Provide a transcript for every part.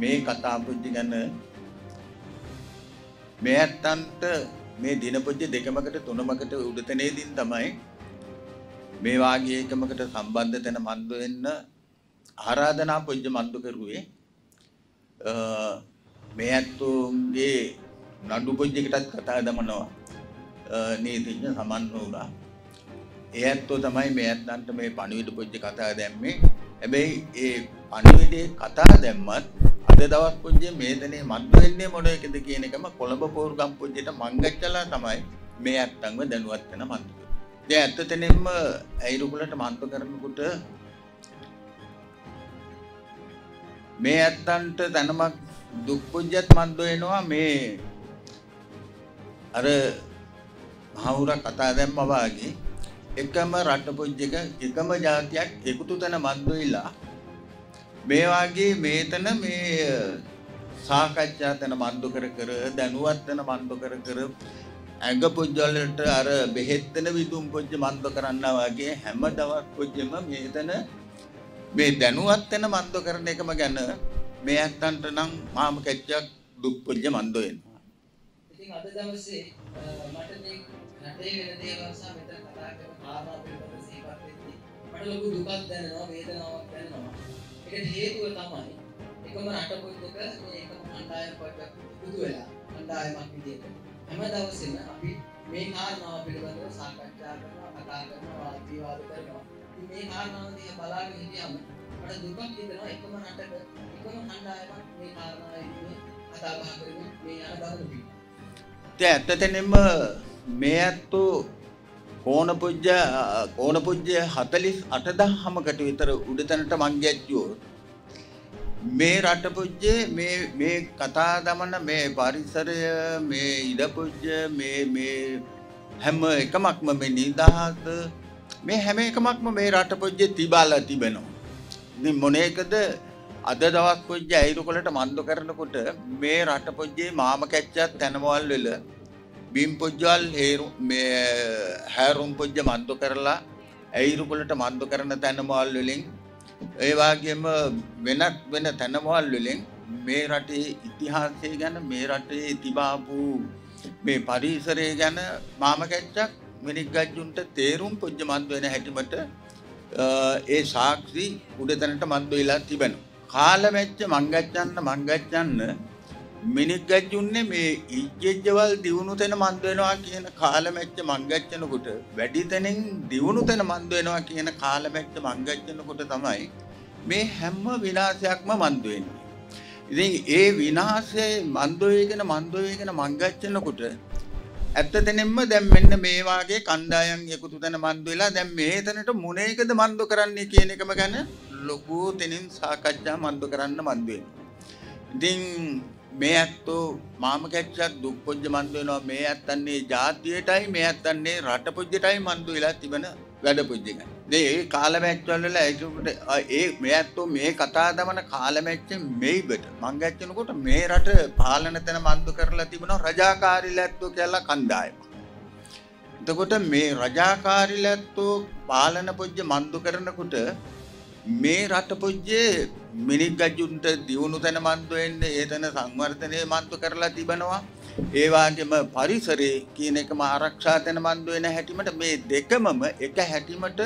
මේ කතා පුජ්ජ ගැන මේ ඇත්තන්ට මේ දිනපොජ්ජ දෙකමකට තුනමකට උඩතනේදීන් තමයි මේ වාගේ එකමකට සම්බන්ධ තැන මන්දු වෙන්න ආරාධනා පොජ්ජ මන්දු කරුවේ. මේ ඇත්තුන්ගේ නඩු පොජ්ජකටත් කතා දමනවා. නීතිඥ සමන් වුණා. ඒ ඇත්තෝ තමයි මේ ඇත්තන්ට මේ පණිවිඩ පොජ්ජ කතා දැම්මේ. හැබැයි ඒ පණිවිඩේ කතා දැම්මත් අද දවස් පොජ්ජේ මේතනේ මන්ද වෙන්නේ මොන එකද කියන එකම කොළඹ පෝරුගම් පොජ්ජේට මංගච්චලා තමයි මේ ඇත්තන්ව දැනුවත් වෙන මන්ද දැන් ඇත්තටම ඇයිරුකුලට මන්ද කරනකොට මේ ඇත්තන්ට දැනමක් දුක් පුජ්ජත් මන්ද වෙනවා මේ අර මහවුර කතා දැම්ම වාගේ එකම රට පුජ්ජක එකම ජාතියක් එකතු තැන මන්ද වෙලා මේ වගේ මේතන මේ සාකච්ඡා තැන මන්දු කර කර දැනුවත් වෙන මන්දු කර කර ඇඟ පුජ්ජවලට අර බෙහෙත් වෙන විදුම් පුජ්ජ මන්දු කරන්න වගේ හැම දවස් පුජ්ජෙම මේතන මේ දැනුවත් වෙන මන්දු කරන එකම ගැන මේ ඇත්තන්ට නම් මාම කැච්චක් දුක් පුජ්ජ මන්දු වෙනවා. ඉතින් අද දවසේ මට මේ රටේ වෙන දේවල් සහ මෙතන කතා කරන කාරණා පිළිබඳව සිහිපත් වෙද්දී මට ලොකු දුකක් දැනෙනවා වේදනාවක් දැනෙනවා. ඒකට හේතුව තමයි එකම රට පොද්දක මේ එකම කණ්ඩායම් පොද්දක පුදු වෙලා කණ්ඩායමක් විදිහට හැම දවසෙම අපි මේ කාරණාව පිළිබඳව සාකච්ඡා කරනවා කතා කරනවා වාද විවාද කරනවා. ඉතින් මේ කාරණාව දිහා බලාගෙන හිටියම මට දුකක් හිතෙනවා එකම රටක එකම කණ්ඩායමක් මේ කාරණාවෙදී කතා බහ කරමින් මේ යන ගමන දැන් ඇත්තටම මේ ඇත්තෝ කෝණ පුජ්ජ කෝණ පුජ්ජ 48000මකට විතර උඩතැනට මං ගැච්චුවොත් මේ රට පුජ්ජේ මේ මේ කතා දමන මේ පරිසරය මේ ඉඩ පුජ්ජ මේ මේ හැම එකමක්ම මේ නිදහස මේ හැම එකමක්ම මේ රට පුජ්ජේ තිබාලා තිබෙනවා. ඉතින් මොන එකද අද දවස් පුජ්ජ ඇයිරුකොලට මන්දු කරනකොට මේ රට පුජ්ජේ මාම කැච්චත් තැනවල් වෙල බිම් පුජ්ජවල් හේරු මේ හැරුම් පුජ්ජ මන්දු කරලා ඇයිරුකොලට මන්දු කරන තැනමවල් වලින් ඒ වගේම වෙනත් වෙන තැනමවල් වලින් මේ රටේ ඉතිහාසය ගැන මේ රටේ තිබාපු මේ පරිසරය ගැන මාම කැච්චක් මිනික් ගජ්ජුන්ට තේරුම් පුජ්ජ මන්දු වෙන හැටිමට ඒ සාක්ෂි උඩතැනට මන්දු වෙලා තිබෙනවා. කාලමැච්ච මංගච්චන්න මංගච්චන්න මිනික් ගජ්ජුන්නේ මේ ඉජ්ජෙජ්ජවල් දියුණු තැන මන්ද වෙනවා කියන කාලමැච්ච මංගච්චනකොට වැඩි තැනින් දියුණු තැන මන්ද වෙනවා කියන කාලමැච්ච මංගච්චනකොට තමයි මේ හැම විනාශයක්ම මන්ද වෙන්නේ. ඉතින් ඒ විනාශයේ මන්ද වේගෙන මන්ද වේගෙන මංගච්චනකොට ඇත්තටෙනෙම්ම දැන් මෙන්න මේ වාගේ කණ්ඩායම් එකතු තැන මන්ද වෙලා දැන් මේතනට මොනේකද මන්ද කරන්නේ කියන එකම ගැන ලොකු තැනින් සාකච්ඡා මන්ද කරන්න මන්ද වෙනවා. ඉතින් මේ ඇත්තෝ මාම කැච්චක් දුක් පොජ්ජ මන්ද වෙනවා මේ ඇත්තන්නේ ජාතියටයි මේ ඇත්තන්නේ රට පොජ්ජටයි මන්දු වෙලා තිබෙන වැඩ පොජ්ජ ගැන. ඒ කාලමැච්වල වල ඒකට ඒ මේ ඇත්තෝ මේ කතා දමන කාලමැච්චෙන් මෙයිබට මං ගැච්චනකොට මේ රට පාලන තැන මන්දු කරලා තිබෙනවා රජාකාරී ලැත්තෝ කියලා කණ්ඩායම. එතකොට මේ රජාකාරී ලැත්තෝ පාලන පොජ්ජ මන්දු කරනකොට මේ රට පොජ්ජේ මිනික් ගජ්ජුන්ට දියුණු තැන මන්තු වෙන්න ඒ තැන සංවර්ධනය මන්තු කරලා තිබෙනවා. ඒ වගේම පරිසරේ කියන එකම ආරක්ෂා තැන මන්තු වෙන හැටිමට මේ දෙකමම එක හැටිමට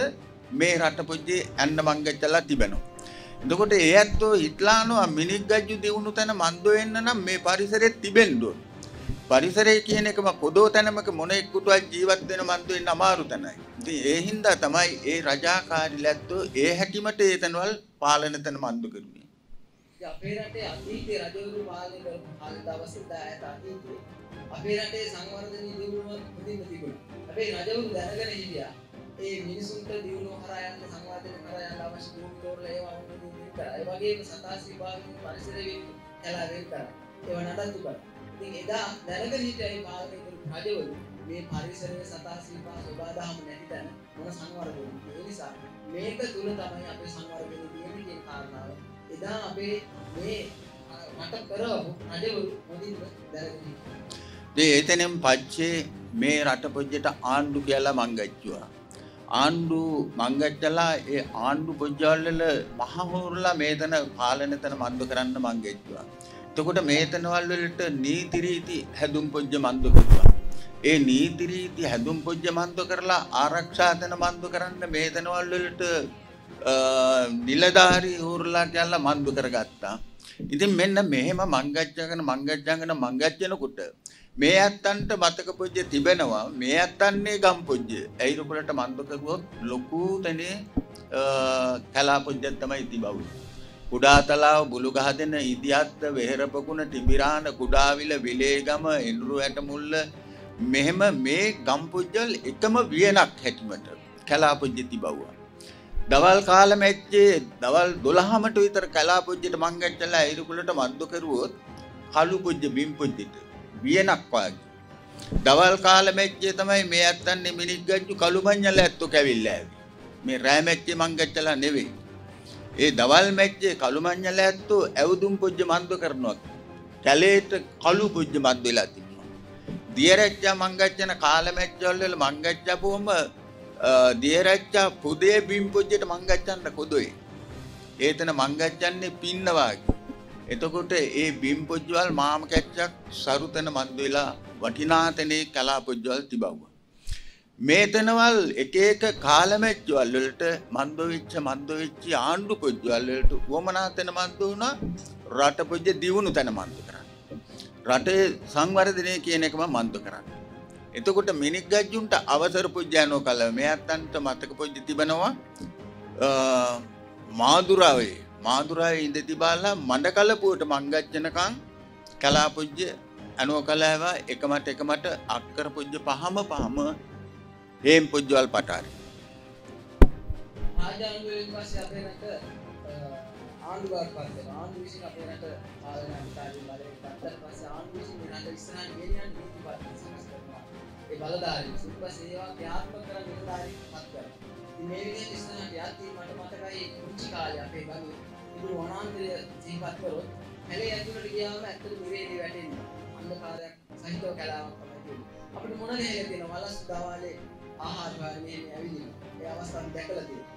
මේ රට පොජ්ජේ ඇන්න මංගච්චලා තිබෙනවා. එතකොට ඒ ඇත්තෝ හිටලානවා මිනික් ගජ්ජු දියුණු තැන මන්දු වෙන්න නම් මේ පරිසරෙත් තිබෙන්න ඕන. පරිසරය කියන එකම පොදෝ තැනමක මොන එක්කුටවත් ජීවත් වෙන මන්දු වෙන්න අමාරු තැනයි. ඉතින් ඒ හින්දා තමයි ඒ රජාකාරී ලැත්තෝ ඒ හැටිමට ඒ තැන්වල පාලන තැන මන්දු කරුවේ. අපේ රටේ අතීතයේ රජවරු පාලනය කරපු කාල දවසේ දායත අතීතයේ අපේ රටේ සංවර්ධන දියුණුව මුදින්ම තිබුණා. හැබැයි රජවරු දැනගෙන හිටියා ඒ මිනිසුන්ට දියුණුව කරා යන්න සංවර්ධන කරා යන්න අවශ්‍ය භූමි තෝරලා ඒවා වුණ කරා. ඒ වගේම සතාසී භාගික පරිසරයේ එලා වෙන් කරා. ඒවා නඩත්තු කරා. ඉතින් එදා දැනගෙන හිටියයි පාලනය කරපු රජවරු මේ පරිසරයේ සතාසී භා සබාදහම නැති තැන මොන සංවර්ධනද? ඒ නිසා මේක තුල තමයි අපේ සංවර්ධනය තියෙන්නේ කියන කාරණාව එදා අපේ මේ මට කරවපු රජවරු මොදින්ද දැනගෙන ඒ එතනින් පච්චේ මේ රට පොජ්ජට ආණ්ඩු කියලා මං ගච්චුවා. ආණ්ඩු මංගච්චලා ඒ ආණ්ඩු පොජ්ජවල්වල මහහුරලා මේතන පාලන තැන මන්දු කරන්න මංගෙච්චවා. එතකොට මේතනවල් වලට නීතිරීති හැදුම් පොජ්ජ මන්දු කරනවා. ඒ නීතිරීති හැදුම් පොජ්ජ මන්දු කරලා ආරක්ෂාතන මන්දු කරන්න මේතනවල් වලට නිලධාරී ඌරලා කියලා මන්දු කරගත්තා. ඉතින් මෙන්න මෙහෙම මංගච්ඡාගෙන මංගච්ඡාගෙන මංගච්ඡනකොට මේ ඇත්තන්ට මතක පොජ්ජ තිබෙනවා මේ ඇත්තන්නේ ගම් පොජ්ජ ඇයිරුපලට මන්දු කරුවොත් ලොකු තැනේ කැලා පොජ්ජක් තමයි තිබවුනේ. කුඩාතලාව බුළුගහදෙන ඉදිහත්ත වෙහෙරපකුණ ටිබිරාන කුඩාවිල විලේගම එඳුරු ඇටමුල්ල මෙහෙම මේ ගම්පුජ්ජල් එකම වියනක් හැටිමට කැලාපුජ්ජ තිබව්වා. දවල් කාලමැච්චේ දවල් දොළහමට විතර කලාපුජ්ජට මංගච්චලා ඇයිරුකුලට මද්දු කරුවොත් කළු පුජ්ජ බිම් පුජ්ජිට වියනක් වාගේ. දවල් කාලමැච්චේ තමයි මේ ඇත්තන්නේ මිනික් ගච්චු කළුමං්ඥල ඇත්තු කැවිල්ල ඇවි. මේ රෑමැච්චේ මංගච්චලා නෙවෙයි. ඒ දවල් මැච්චේ කළුමං්ඥල ඇත්තු ඇවදුම් පුජ්ජ මන්දු කරනවා. කැලේට කළු පුජ්ජ මන්ද වෙලා තිබුණා. දියරච්චා මංගච්චන කාලමැච්චවල්වල මංගච්චපුවම දියරච්චා පුදේ බිම් පුජ්ජට මංගච්චන්න කොදොයි. ඒතන මංගච්චන්නේ පින්නවාගේ. එතකොට ඒ බිම් පුජ්ජවල් මාම කැච්චක් සරුතන මන්ද වෙලා වටිනාතනේ කලා පුජ්ජවල් තිබව්වා. මේතනවල් එක එක කාලමැච්චවල් වලට මන්ද වෙච්ච මන්ද වෙච්ච ආණ්ඩු පුජ්ජවල් වලට වමනා තැන මන්ද වුණා රට පුජ්ජ දියුණු තැන මන්ද කරන්න. රටේ සංවර්ධනය කියන එකම මන්ද කරන්න. එතකොට මිනික් ගජ්ජුන්ට අවසර පුජ්ජයනෝ කල මේ අත්තන්ට මතක පුජ්ජ තිබෙනවා මාදුරාවේ මාදුරාවේ ඉඳ තිබාලා මඩ කලපුවට මංගච්ජනකං කලා පුජ්ජ ඇනුව කලෑවා එකමට එකමට අක්කර පුජ්ජ පහම පහම හේම් පුජ්ජවල් පටාරි. ආජානුවෙන් පස්සේ අපේ රට ආණ්ඩුවක් පත් වෙනවා. ආණ්ඩුව විසින් අපේ රට පාලන අධිකාරී බලයෙන් පත්තට පස්සේ ආණ්ඩුව විසින් මේ රට ඉස්සරහට ගෙනියන්න නීති පත් සකස් කරනවා. ඒ බලධාරීන් ඊට පස්සේ ඒවා ක්‍රියාත්මක කරන නිලධාරීන් පත් කරනවා. ඉතින් මේ විදිහට ඉස්සරහට යද්දී මට මතකයි කුංචි කාලේ අපේ ගමේ ඉදුරු වනාන්තරය සිහිපත් කරොත් හැලේ ඇතුළට ගියාම ඇත්තට මිරේදී වැටෙන්නේ. අන්ධකාරයක් සහිතව කලාවක් තමයි තියෙන්නේ. අපිට මොන දෙයක් තියෙනවා වලස් දවාලේ ආහාර පානයේ ඇවිදිනවා. ඒ අවස්ථාව දැකලා තියෙනවා.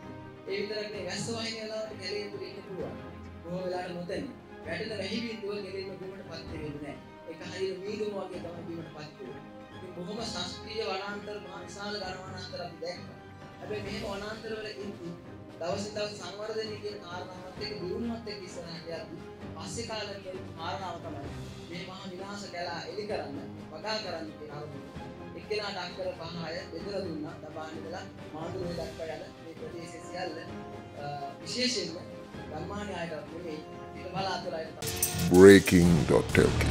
ඒ විතරක් නෙවෙයි වැස්ස වහින වෙලාවට කැලේ තුල ඉන්න පුළුවන්. බොහෝ වෙලාවට නොතැනි. වැටෙන වැහි බින්දුව කෙලෙම බිමට පත් වෙන්නේ නැහැ. ඒක හරියට මීදුම වගේ තමයි බිමට පත් වෙන්නේ. ඉතින් බොහොම ශාස්ත්‍රීය වනාන්තර මහා විශාල ඝන වනාන්තර අපි දැක්කා. හැබැයි මෙහෙම වනාන්තර වල ඉඳි දවසින් දවස සංවර්ධනය කියන කාරණාවත් එක්ක දියුණුවත් එක්ක ඉස්සරහට යද්දි පස්සේ කාලෙක කියන කාරණාව තමයි මේ මහා විනාශ කළා එලි කරන්න, වගා කරන්න කියන අරමුණ. එක්කෙනාට අක්කර 5 බෙදලා දුන්නා. තබාන ඉඳලා මාඳුරේ දක්වා යන මේ ප්‍රදේශයේ සියල්ල විශේෂයෙන්ම ධර්මාන්‍යයට නෙමෙයි පිට බලාතුරයි තමයි. Breaking.lk